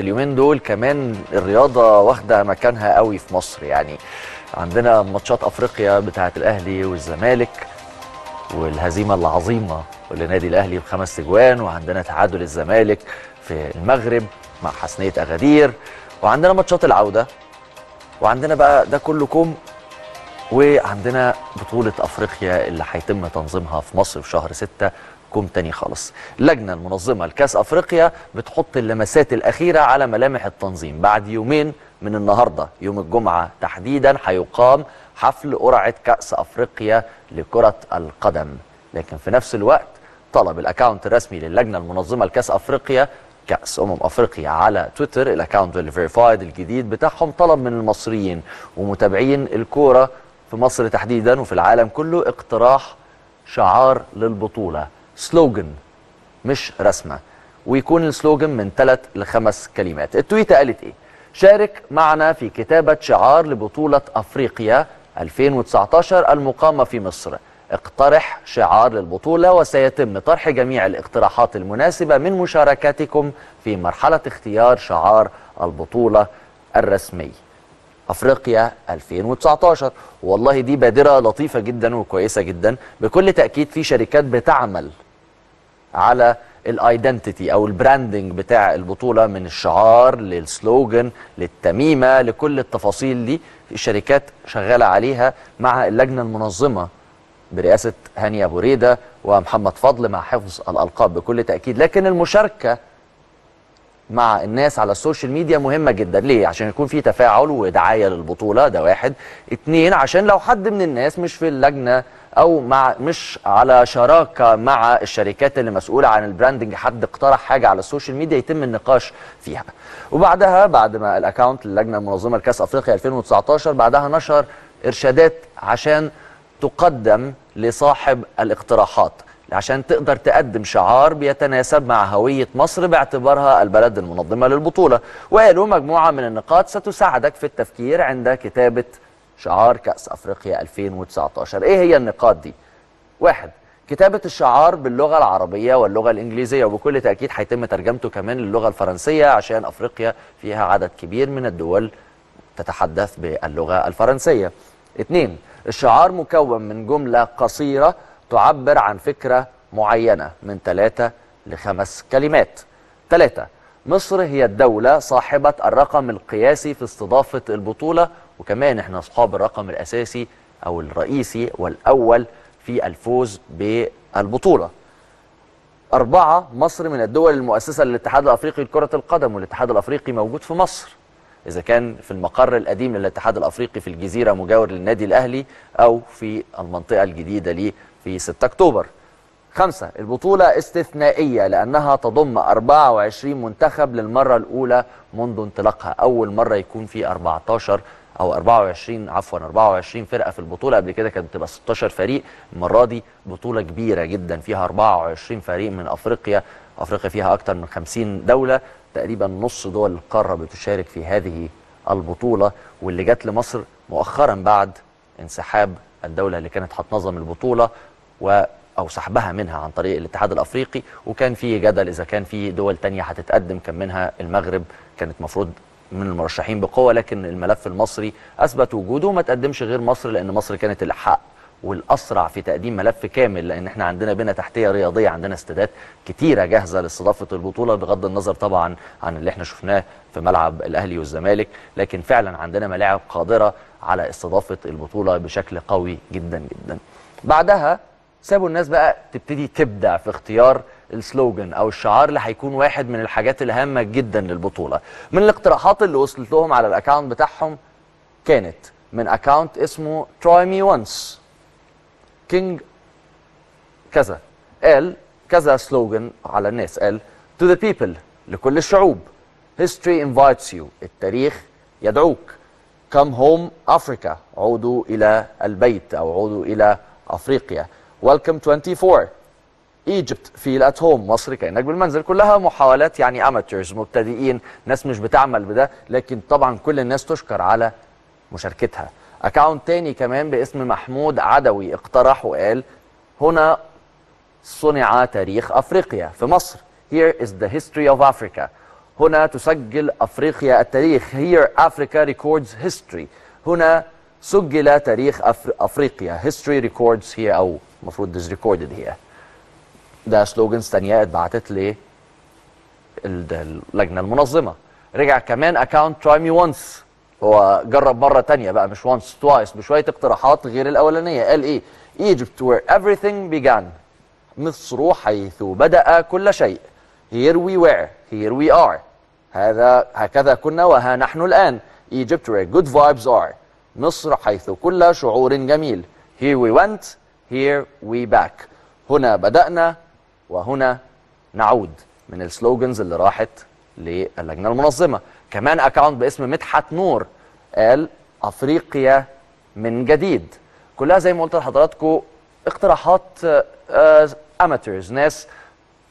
اليومين دول كمان الرياضة واخدة مكانها قوي في مصر. يعني عندنا ماتشات أفريقيا بتاعة الأهلي والزمالك والهزيمة العظيمة لنادي الأهلي بخمس اجوان وعندنا تعادل الزمالك في المغرب مع حسنية أغادير وعندنا ماتشات العودة وعندنا بقى ده كله كوم وعندنا بطولة أفريقيا اللي هيتم تنظيمها في مصر في شهر ستة كوم تاني خالص. اللجنة المنظمة لكأس أفريقيا بتحط اللمسات الأخيرة على ملامح التنظيم. بعد يومين من النهاردة يوم الجمعة تحديدا هيقام حفل قرعة كأس أفريقيا لكرة القدم. لكن في نفس الوقت طلب ال account الرسمي للجنة المنظمة لكأس أفريقيا كأس أمم أفريقيا على تويتر. ال account ال verified الجديد بتاعهم طلب من المصريين ومتابعين الكورة في مصر تحديدا وفي العالم كله اقتراح شعار للبطولة. سلوجن مش رسمة. ويكون السلوجن من ثلاث لخمس كلمات. التويتة قالت إيه؟ شارك معنا في كتابة شعار لبطولة أفريقيا 2019 المقامة في مصر. اقترح شعار للبطولة وسيتم طرح جميع الاقتراحات المناسبة من مشاركاتكم في مرحلة اختيار شعار البطولة الرسمي. أفريقيا 2019 والله دي بادرة لطيفة جدا وكويسة جدا. بكل تأكيد في شركات بتعمل على ال identity أو ال branding بتاع البطولة من الشعار لل slogan للتميمة لكل التفاصيل دي الشركات شغالة عليها مع اللجنة المنظمة برئاسة هاني أبو ريدة ومحمد فضل مع حفظ الألقاب بكل تأكيد. لكن المشاركة مع الناس على ال social media مهمة جدا. ليه؟ عشان يكون في تفاعل ودعاية للبطولة. ده واحد. اتنين عشان لو حد من الناس مش في اللجنة أو مع مش على شراكة مع الشركات اللي مسؤولة عن ال branding. حد اقترح حاجة على ال social media يتم النقاش فيها. وبعدها بعد ما ال account اللجنة المنظمة لكأس أفريقيا 2019 بعدها نشر إرشادات عشان تقدم لصاحب الاقتراحات عشان تقدر تقدم شعار بيتناسب مع هوية مصر باعتبارها البلد المنظمة للبطولة. وقالوا مجموعة من النقاط ستساعدك في التفكير عند كتابة شعار كأس أفريقيا 2019 إيه هي النقاط دي؟ واحد كتابة الشعار باللغة العربية واللغة الإنجليزية وبكل تأكيد هيتم ترجمته كمان للغة الفرنسية عشان أفريقيا فيها عدد كبير من الدول تتحدث باللغة الفرنسية. اثنين الشعار مكون من جملة قصيرة تعبر عن فكرة معينة من ثلاثة لخمس كلمات. ثلاثة مصر هي الدولة صاحبة الرقم القياسي في استضافة البطولة وكمان إحنا أصحاب الرقم الأساسي أو الرئيسي والأول في الفوز بالبطولة. أربعة مصر من الدول المؤسسة للاتحاد الأفريقي لكرة القدم والاتحاد الأفريقي موجود في مصر. إذا كان في المقر القديم للاتحاد الأفريقي في الجزيرة مجاور للنادي الأهلي أو في المنطقة الجديدة ليه في 6 أكتوبر. خمسة. البطولة استثنائية لأنها تضم 24 منتخب للمرة الأولى منذ انطلاقها. أول مرة يكون في 14 أو 24 عفوا 24 فرقة في البطولة. قبل كده كانت بتبقى 16 فريق. المرة دي بطولة كبيرة جدا. فيها 24 فريق من أفريقيا. أفريقيا فيها أكثر من 50 دولة. تقريبا نص دول القارة بتشارك في هذه البطولة. واللي جت لمصر مؤخرا بعد انسحاب الدولة اللي كانت هتنظم البطولة و أو سحبها منها عن طريق الاتحاد الأفريقي وكان في جدل إذا كان في دول تانية هتتقدم كان منها المغرب كانت مفروض من المرشحين بقوة لكن الملف المصري أثبت وجوده وما تقدمش غير مصر لأن مصر كانت الاحق والأسرع في تقديم ملف كامل لأن إحنا عندنا بنى تحتية رياضية عندنا استادات كتيرة جاهزة لاستضافة البطولة بغض النظر طبعا عن اللي إحنا شفناه في ملعب الأهلي والزمالك لكن فعلا عندنا ملاعب قادرة على استضافة البطولة بشكل قوي جدا جدا. بعدها سابوا الناس بقى تبتدي تبدع في اختيار ال slogan أو الشعار اللي هيكون واحد من الحاجات الهامة جدا للبطولة. من الاقتراحات اللي وصلت لهم على ال account بتاعهم كانت من account اسمه Try Me Once كينج كذا. قال كذا slogan على الناس. قال to the people لكل الشعوب. History invites you التاريخ يدعوك. Come home Africa عودوا إلى البيت أو عودوا إلى أفريقيا. Welcome to Egypt feel at home مصر كأنك بالمنزل. كلها محاولات يعني amateurs مبتدئين. ناس مش بتعمل بده لكن طبعا كل الناس تشكر على مشاركتها. account تاني كمان باسم محمود عدوي اقترح وقال هنا صنع تاريخ أفريقيا في مصر. Here is the history of Africa. هنا تسجل أفريقيا التاريخ. Here Africa records history. هنا سجل تاريخ. أفريقيا. History records here أو المفروض is recorded here. ده slogans تانية اتبعتت ل اللجنة المنظمة. رجع كمان account Try Me Once هو جرب مرة تانية بقى مش once twice بشوية اقتراحات غير الأولانية. قال إيه Egypt where everything began. مصر حيث بدأ كل شيء. Here we were here we are. هذا هكذا كنا وها نحن الآن. Egypt where good vibes are. مصر حيث كل شعور جميل. Here we went here we back. هنا بدأنا وهنا نعود من ال slogans اللي راحت للجنة المنظمة. كمان account باسم مدحت نور قال افريقيا من جديد. كلها زي ما قلت لحضراتكم اقتراحات amateurs ناس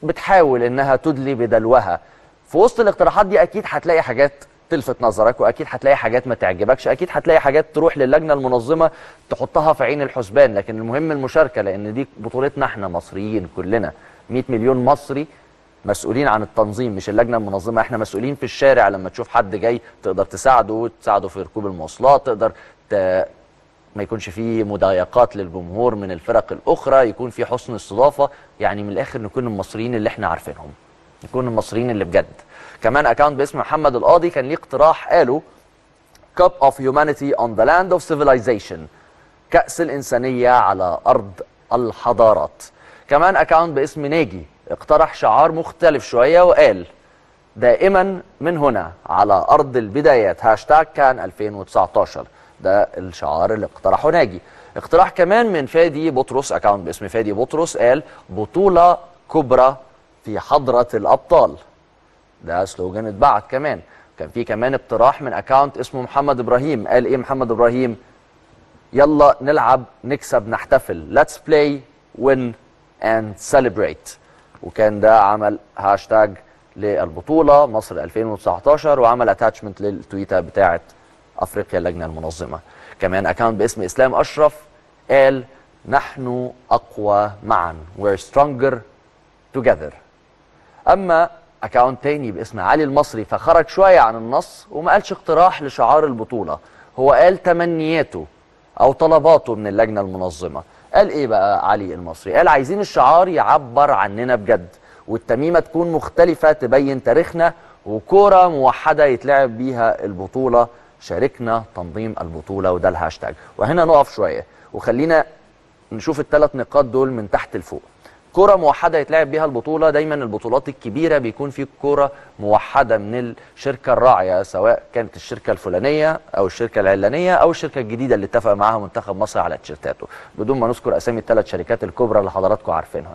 بتحاول إنها تدلي بدلوها. في وسط الاقتراحات دي أكيد هتلاقي حاجات تلفت نظرك وأكيد هتلاقي حاجات ما تعجبكش أكيد هتلاقي حاجات تروح للجنة المنظمة تحطها في عين الحسبان. لكن المهم المشاركة لأن دي بطولتنا إحنا مصريين كلنا. 100 مليون مصري مسؤولين عن التنظيم مش اللجنة المنظمة. إحنا مسؤولين في الشارع لما تشوف حد جاي تقدر تساعده تساعده في ركوب المواصلات تقدر ت... ما يكونش فيه مضايقات للجمهور من الفرق الأخرى يكون في حسن استضافة. يعني من الآخر نكون المصريين اللي إحنا عارفينهم. نكون المصريين اللي بجد. كمان اكونت باسم محمد القاضي كان ليه اقتراح قاله Cup of Humanity on the Land of Civilization. كأس الإنسانية على أرض الحضارات. كمان account باسم ناجي اقترح شعار مختلف شوية وقال دائما من هنا على أرض البدايات. هاشتاج كان 2019 ده الشعار اللي اقترحه ناجي. اقتراح كمان من فادي بطرس account باسم فادي بطرس قال بطولة كبرى في حضرة الأبطال. ده slogan اتبعت كمان. كان في كمان اقتراح من account اسمه محمد إبراهيم. قال إيه محمد إبراهيم؟ يلا نلعب نكسب نحتفل. Let's play win and celebrate. وكان ده عمل هاشتاج للبطولة مصر 2019 وعمل attachment للتويتة بتاعت أفريقيا اللجنة المنظمة. كمان account باسم إسلام أشرف قال نحن أقوى معا. We're stronger together. أما account تاني باسم علي المصري فخرج شوية عن النص وما قالش اقتراح لشعار البطولة. هو قال تمنياته أو طلباته من اللجنة المنظمة. قال إيه بقى علي المصري؟ قال عايزين الشعار يعبر عننا بجد والتميمة تكون مختلفة تبين تاريخنا وكورة موحدة يتلعب بيها البطولة. شاركنا تنظيم البطولة وده الهاشتاج. وهنا نقف شوية وخلينا نشوف الثلاث نقاط دول من تحت لفوق. كرة موحدة يتلعب بيها البطولة. دايما البطولات الكبيرة بيكون في كرة موحدة من الشركة الراعية سواء كانت الشركة الفلانية أو الشركة العلانية أو الشركة الجديدة اللي اتفق معاها منتخب مصر على تيشيرتاته. بدون ما نذكر أسامي الثلاث شركات الكبرى اللي حضراتكم عارفينها.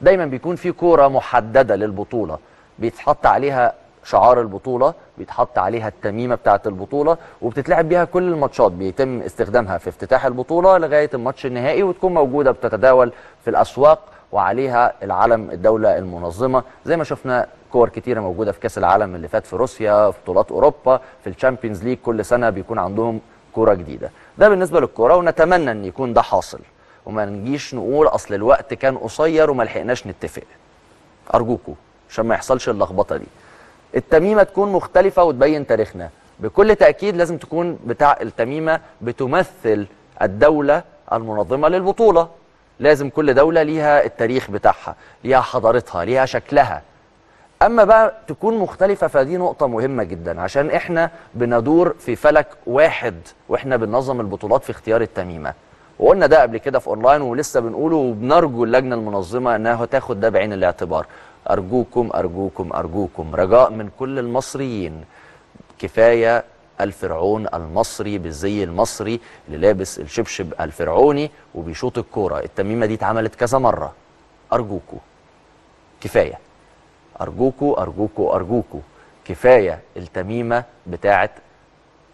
دايما بيكون في كرة محددة للبطولة. بيتحط عليها شعار البطولة بيتحط عليها التميمة بتاعة البطولة وبتتلعب بيها كل الماتشات. بيتم استخدامها في افتتاح البطولة لغاية الماتش النهائي وتكون موجودة بتتداول في الأسواق وعليها العلم الدولة المنظمة زي ما شفنا كور كتيرة موجودة في كأس العالم اللي فات في روسيا في بطولات أوروبا في ال Champions League كل سنة بيكون عندهم كورة جديدة. ده بالنسبة للكورة ونتمنى أن يكون ده حاصل. وما نجيش نقول أصل الوقت كان قصير وما لحقناش نتفق. أرجوكوا عشان ما يحصلش اللخبطة دي. التميمة تكون مختلفة وتبين تاريخنا. بكل تأكيد لازم تكون بتاع التميمة بتمثل الدولة المنظمة للبطولة. لازم كل دولة ليها التاريخ بتاعها ليها حضارتها ليها شكلها. أما بقى تكون مختلفة فدي نقطة مهمة جدا عشان إحنا بندور في فلك واحد وإحنا بننظم البطولات في اختيار التميمة. وقلنا ده قبل كده في أونلاين ولسه بنقوله وبنرجو اللجنة المنظمة إنها تاخد ده بعين الاعتبار. أرجوكم أرجوكم أرجوكم رجاء من كل المصريين. كفاية الفرعون المصري بالزي المصري اللي لابس الشبشب الفرعوني وبيشوط الكورة. التميمة دي اتعملت كذا مرة. أرجوكوا. كفاية. أرجوكوا أرجوكوا أرجوكوا. كفاية التميمة بتاعه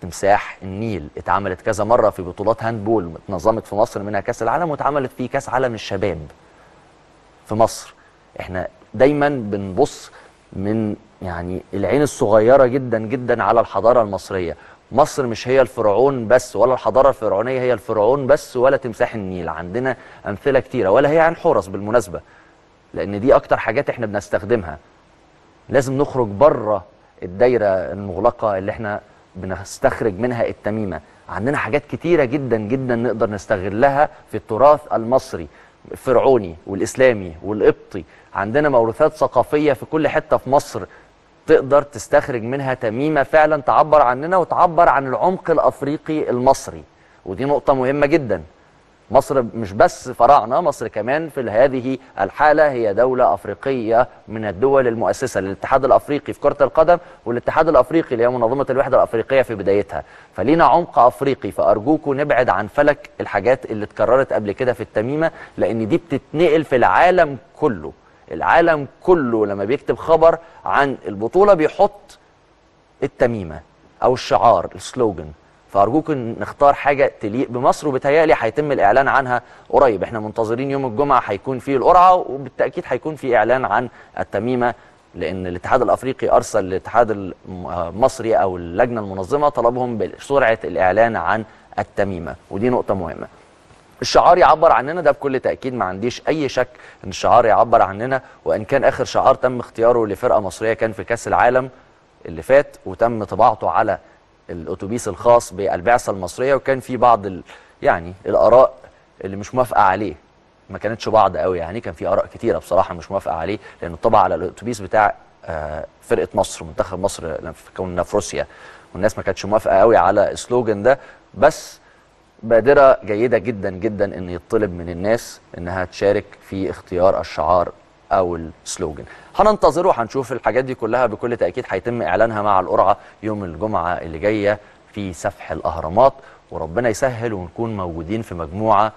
تمساح النيل. اتعملت كذا مرة في بطولات هاندبول اتنظمت في مصر منها كأس العالم واتعملت في كأس عالم الشباب في مصر. إحنا دايما بنبص من يعني العين الصغيرة جدا جدا على الحضارة المصرية. مصر مش هي الفرعون بس ولا الحضارة الفرعونية هي الفرعون بس ولا تمساح النيل. عندنا أمثلة كتيرة ولا هي عين حورس بالمناسبة لأن دي أكتر حاجات إحنا بنستخدمها. لازم نخرج بره الدايرة المغلقة اللي إحنا بنستخرج منها التميمة. عندنا حاجات كتيرة جدا جدا نقدر نستغلها في التراث المصري الفرعوني والإسلامي والقبطي. عندنا موروثات ثقافية في كل حتة في مصر تقدر تستخرج منها تميمة فعلا تعبر عننا وتعبر عن العمق الأفريقي المصري. ودي نقطة مهمة جدا. مصر مش بس فراعنه مصر كمان في هذه الحالة هي دولة أفريقية من الدول المؤسسة للاتحاد الأفريقي في كرة القدم والاتحاد الأفريقي اللي هي منظمة الوحدة الأفريقية في بدايتها. فلينا عمق أفريقي فأرجوكم نبعد عن فلك الحاجات اللي اتكررت قبل كده في التميمة لأن دي بتتنقل في العالم كله. العالم كله لما بيكتب خبر عن البطولة بيحط التميمة أو الشعار السلوجن. فارجوكم نختار حاجة تليق بمصر وبتهيألي هيتم الإعلان عنها قريب. إحنا منتظرين يوم الجمعة هيكون فيه القرعة وبالتأكيد هيكون في إعلان عن التميمة لأن الاتحاد الأفريقي أرسل للاتحاد المصري أو اللجنة المنظمة طلبهم بسرعة الإعلان عن التميمة. ودي نقطة مهمة. الشعار يعبر عننا ده بكل تأكيد ما عنديش أي شك إن الشعار يعبر عننا وإن كان آخر شعار تم اختياره لفرقة مصرية كان في كأس العالم اللي فات وتم طباعته على الأتوبيس الخاص بالبعثة المصرية وكان في بعض ال... يعني الآراء اللي مش موافقة عليه. ما كانتش بعض قوي يعني كان في آراء كتيرة بصراحة مش موافقة عليه لأنه طبع على الأتوبيس بتاع آه فرقة مصر منتخب مصر كنا في روسيا والناس ما كانتش موافقة قوي على السلوجن ده. بس بادرة جيدة جدا جدا إن يطلب من الناس إنها تشارك في اختيار الشعار أو السلوجن. هننتظره وهنشوف الحاجات دي كلها بكل تأكيد هيتم إعلانها مع القرعة يوم الجمعة اللي جاية في سفح الأهرامات. وربنا يسهل ونكون موجودين في مجموعة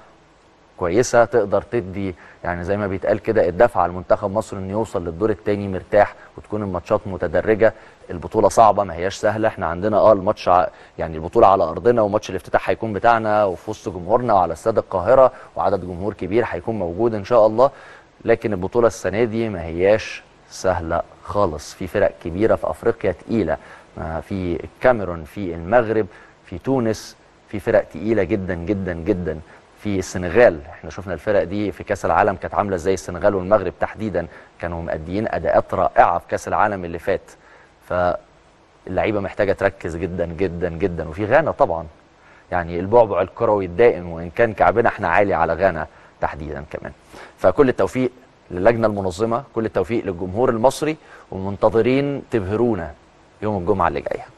كويسة تقدر تدي يعني زي ما بيتقال كده الدفع على المنتخب مصر إنه يوصل للدور الثاني مرتاح وتكون الماتشات متدرجة. البطولة صعبة ما هياش سهلة. إحنا عندنا آه الماتش يعني البطولة على أرضنا وماتش الافتتاح هيكون بتاعنا وفي وسط جمهورنا وعلى استاد القاهرة وعدد جمهور كبير هيكون موجود إن شاء الله. لكن البطولة السنة دي ما هياش سهلة خالص. في فرق كبيرة في أفريقيا تقيلة. في الكاميرون في المغرب في تونس في فرق تقيلة جدا جدا جدا. في السنغال. إحنا شفنا الفرق دي في كأس العالم كانت عاملة إزاي السنغال والمغرب تحديدا. كانوا مأديين أداءات رائعة في كأس العالم اللي فات. فاللعيبة محتاجة تركز جدا جدا جدا. وفي غانا طبعا. يعني البعبع الكروي الدائم وإن كان كعبنا إحنا عالي على غانا تحديدا كمان. فكل التوفيق للجنة المنظمة كل التوفيق للجمهور المصري ومنتظرين تبهرونا يوم الجمعة اللي جاية.